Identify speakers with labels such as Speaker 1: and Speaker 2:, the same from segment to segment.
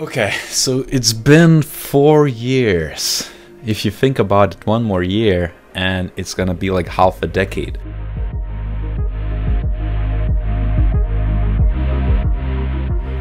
Speaker 1: Okay, so it's been four years. If you think about it, one more year, and it's gonna be like half a decade.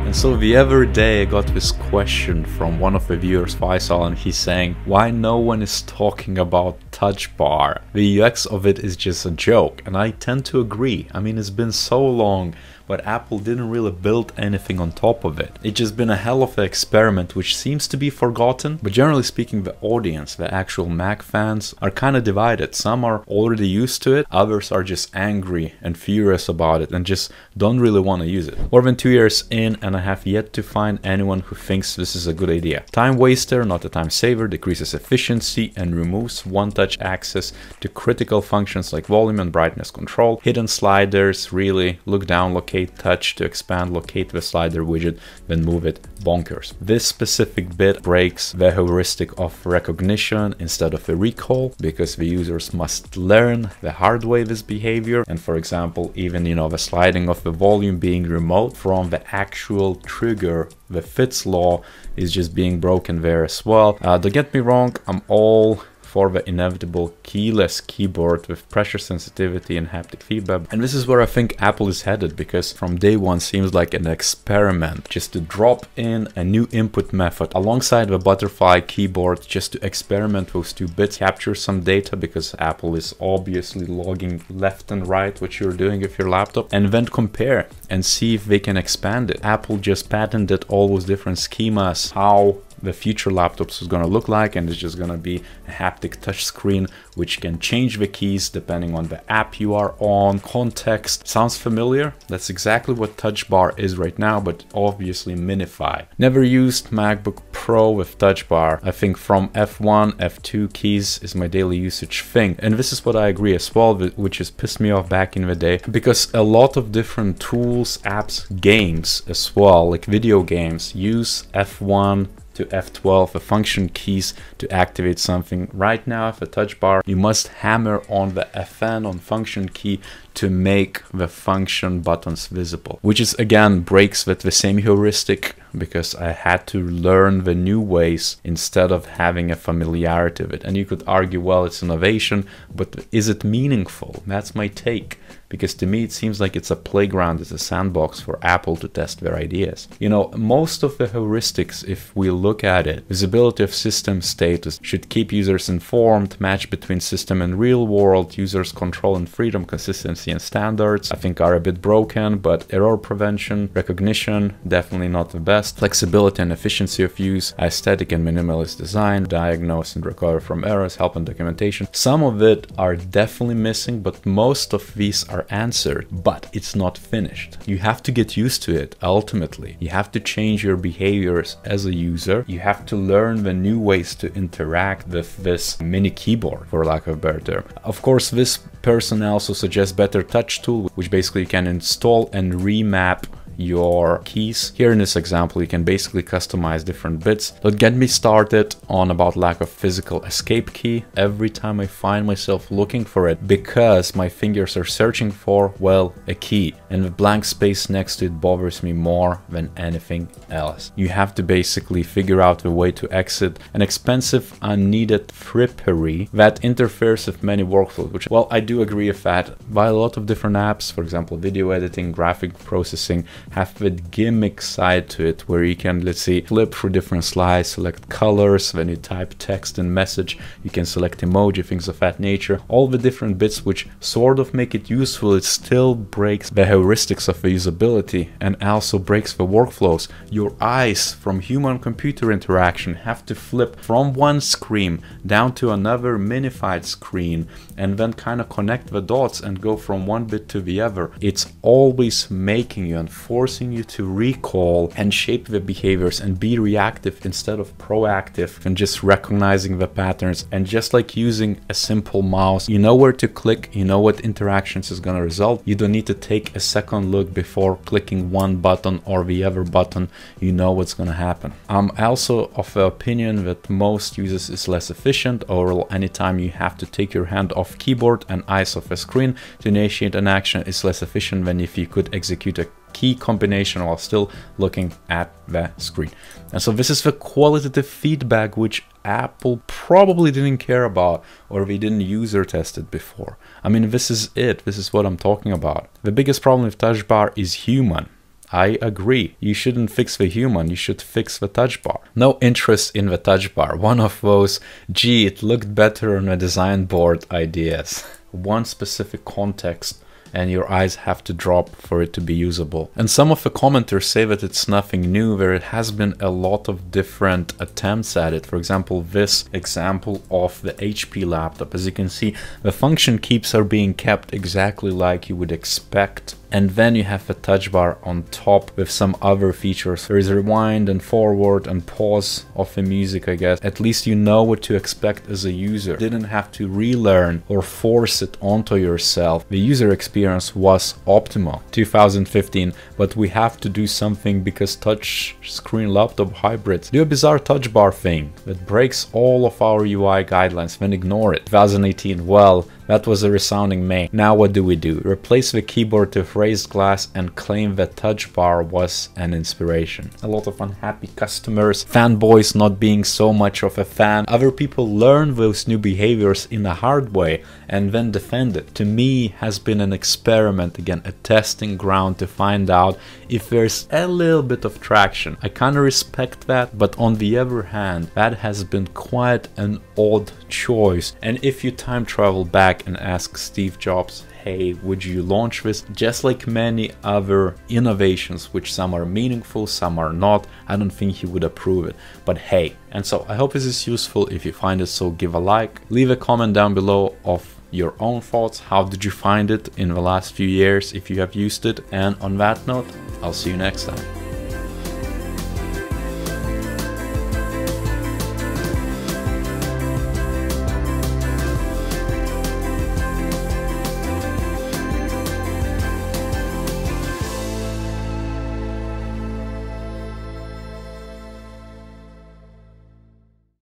Speaker 1: And so the other day I got this question from one of the viewers Faisal and he's saying why no one is talking about touch bar. The UX of it is just a joke and I tend to agree. I mean it's been so long but Apple didn't really build anything on top of it. It's just been a hell of an experiment which seems to be forgotten, but generally speaking the audience, the actual Mac fans, are kind of divided. Some are already used to it, others are just angry and furious about it and just don't really want to use it. More than two years in and I have yet to find anyone who thinks this is a good idea. Time waster, not a time saver, decreases efficiency and removes one-touch access to critical functions like volume and brightness control, hidden sliders, really look down, locate locate touch to expand locate the slider widget, then move it bonkers. This specific bit breaks the heuristic of recognition instead of a recall because the users must learn the hard way this behavior. And for example, even, you know, the sliding of the volume being remote from the actual trigger, the Fitts law is just being broken there as well. Uh, don't get me wrong, I'm all for the inevitable keyless keyboard with pressure sensitivity and haptic feedback. And this is where I think Apple is headed because from day one seems like an experiment just to drop in a new input method alongside the butterfly keyboard just to experiment with two bits, capture some data because Apple is obviously logging left and right what you're doing with your laptop and then compare and see if they can expand it. Apple just patented all those different schemas, how the future laptops is going to look like and it's just going to be a haptic touchscreen which can change the keys depending on the app you are on. Context sounds familiar. That's exactly what touch bar is right now but obviously minified never used macbook pro with touch bar. I think from f1 f2 keys is my daily usage thing. And this is what i agree as well which has pissed me off back in the day because a lot of different tools apps games as well like video games use f1 to F12, the function keys to activate something. Right now, if a touch bar, you must hammer on the FN on function key to make the function buttons visible, which is again breaks with the same heuristic because I had to learn the new ways instead of having a familiarity with it. And you could argue, well, it's innovation, but is it meaningful? That's my take because to me it seems like it's a playground, it's a sandbox for Apple to test their ideas. You know, most of the heuristics, if we look at it, visibility of system status should keep users informed, match between system and real world, users control and freedom, consistency and standards, I think are a bit broken, but error prevention, recognition, definitely not the best, flexibility and efficiency of use, aesthetic and minimalist design, diagnose and recover from errors, help and documentation. Some of it are definitely missing, but most of these are are answered, but it's not finished. You have to get used to it ultimately. You have to change your behaviors as a user. You have to learn the new ways to interact with this mini keyboard, for lack of a better term. Of course, this person also suggests BetterTouchTool, which basically you can install and remap your keys. Here in this example, you can basically customize different bits. Don't get me started on about lack of physical escape key. Every time I find myself looking for it because my fingers are searching for, well, a key and the blank space next to it bothers me more than anything else. You have to basically figure out a way to exit an expensive, unneeded frippery that interferes with many workflows, which, well, I do agree with that. By a lot of different apps, for example, video editing, graphic processing, have the gimmick side to it where you can, let's say, flip through different slides, select colors, when you type text and message, you can select emoji, things of that nature. All the different bits which sort of make it useful, it still breaks the heuristics of the usability and also breaks the workflows. Your eyes from human computer interaction have to flip from one screen down to another minified screen and then kind of connect the dots and go from one bit to the other. It's always making you and forcing you to recall and shape the behaviors and be reactive instead of proactive and just recognizing the patterns and just like using a simple mouse. You know where to click you know what interactions is going to result. You don't need to take a second look before clicking one button or the other button. You know what's going to happen. I'm also of the opinion that most uses is less efficient or anytime you have to take your hand off keyboard and eyes off a screen to initiate an action is less efficient than if you could execute a key combination while still looking at the screen. And so this is the qualitative feedback which Apple probably didn't care about or we didn't user test it before. I mean, this is it. This is what I'm talking about. The biggest problem with Touch Bar is human. I agree. You shouldn't fix the human, you should fix the touch bar. No interest in the touch bar. One of those, gee, it looked better on a design board ideas. One specific context and your eyes have to drop for it to be usable. And some of the commenters say that it's nothing new, where it has been a lot of different attempts at it. For example, this example of the HP laptop. As you can see, the function keeps are being kept exactly like you would expect and then you have a touch bar on top with some other features. There is rewind and forward and pause of the music I guess. At least you know what to expect as a user. Didn't have to relearn or force it onto yourself. The user experience was optimal. 2015 but we have to do something because touch screen laptop hybrids do a bizarre touch bar thing that breaks all of our UI guidelines then ignore it. 2018 well that was a resounding may. Now what do we do? Replace the keyboard with raised glass and claim that touch bar was an inspiration. A lot of unhappy customers, fanboys not being so much of a fan. Other people learn those new behaviors in a hard way and then defend it. To me has been an experiment again, a testing ground to find out if there's a little bit of traction. I kinda respect that, but on the other hand, that has been quite an odd choice. And if you time travel back back and ask Steve Jobs, hey, would you launch this? Just like many other innovations, which some are meaningful, some are not, I don't think he would approve it. But hey, and so I hope this is useful. If you find it so, give a like, leave a comment down below of your own thoughts. How did you find it in the last few years if you have used it? And on that note, I'll see you next time.